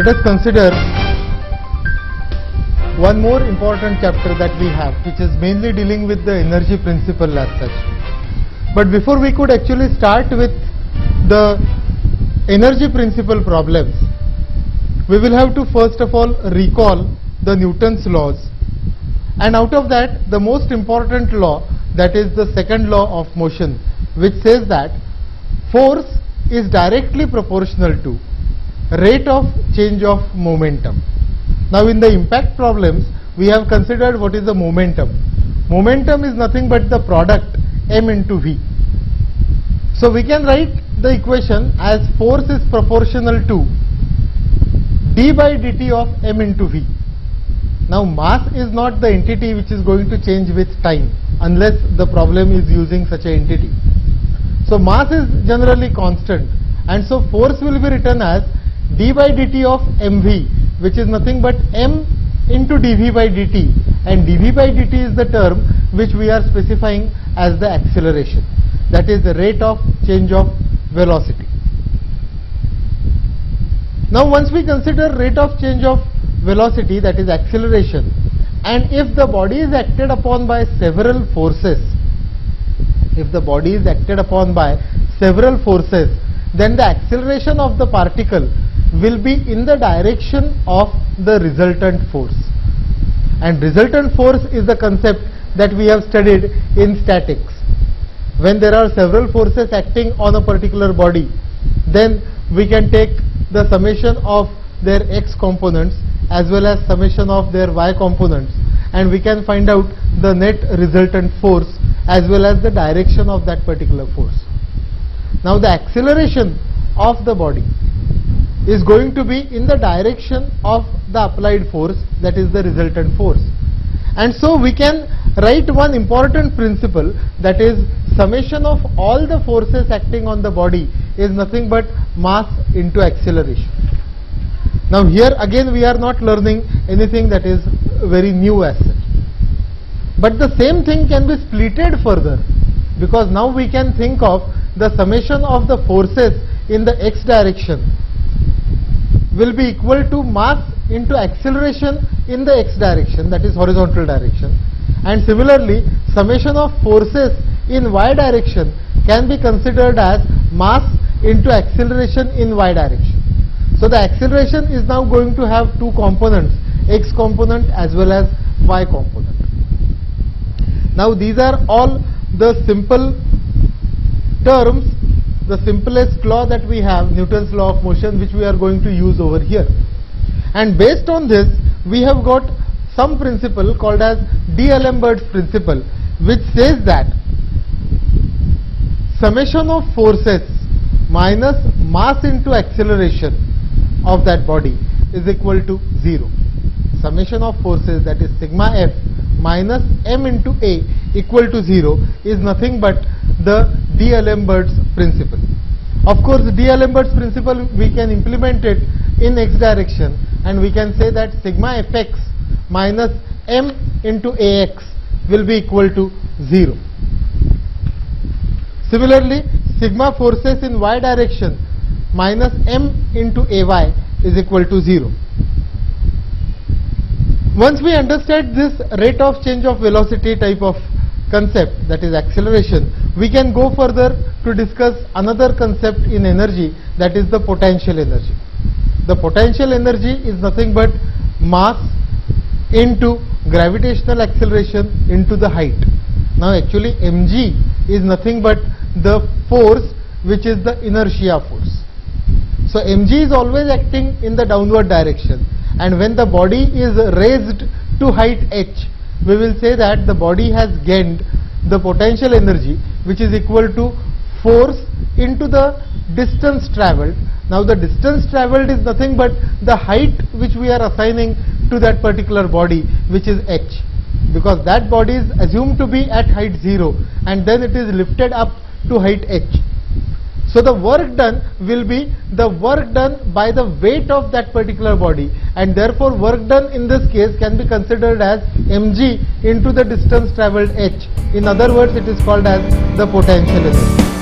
let us consider one more important chapter that we have which is mainly dealing with the energy principle as such. But before we could actually start with the energy principle problems, we will have to first of all recall the Newton's laws and out of that the most important law that is the second law of motion which says that force is directly proportional to rate of change of momentum. Now in the impact problems we have considered what is the momentum. Momentum is nothing but the product m into v. So we can write the equation as force is proportional to d by dt of m into v. Now mass is not the entity which is going to change with time unless the problem is using such an entity. So mass is generally constant and so force will be written as d by dt of mv which is nothing but m into dv by dt and dv by dt is the term which we are specifying as the acceleration that is the rate of change of velocity. Now once we consider rate of change of velocity that is acceleration and if the body is acted upon by several forces if the body is acted upon by several forces then the acceleration of the particle will be in the direction of the resultant force and resultant force is the concept that we have studied in statics when there are several forces acting on a particular body then we can take the summation of their x components as well as summation of their y components and we can find out the net resultant force as well as the direction of that particular force. Now the acceleration of the body is going to be in the direction of the applied force that is the resultant force. And so we can write one important principle that is summation of all the forces acting on the body is nothing but mass into acceleration. Now here again we are not learning anything that is very new as such. But the same thing can be splitted further because now we can think of the summation of the forces in the x direction will be equal to mass into acceleration in the x direction that is horizontal direction and similarly summation of forces in y direction can be considered as mass into acceleration in y direction. So the acceleration is now going to have two components x component as well as y component. Now these are all the simple terms the simplest law that we have Newton's law of motion which we are going to use over here. And based on this we have got some principle called as D'Alembert's principle which says that summation of forces minus mass into acceleration of that body is equal to 0. Summation of forces that is sigma f minus m into a equal to 0 is nothing but the D'Alembert's principle. Of course, D'Alembert's principle we can implement it in x direction and we can say that sigma fx minus m into ax will be equal to 0. Similarly, sigma forces in y direction minus m into ay is equal to 0. Once we understand this rate of change of velocity type of concept that is acceleration, we can go further to discuss another concept in energy that is the potential energy. The potential energy is nothing but mass into gravitational acceleration into the height. Now actually mg is nothing but the force which is the inertia force. So mg is always acting in the downward direction and when the body is raised to height h we will say that the body has gained the potential energy which is equal to force into the distance traveled. Now the distance traveled is nothing but the height which we are assigning to that particular body which is h because that body is assumed to be at height 0 and then it is lifted up to height h. So the work done will be the work done by the weight of that particular body and therefore work done in this case can be considered as mg into the distance travelled h. In other words it is called as the potential energy.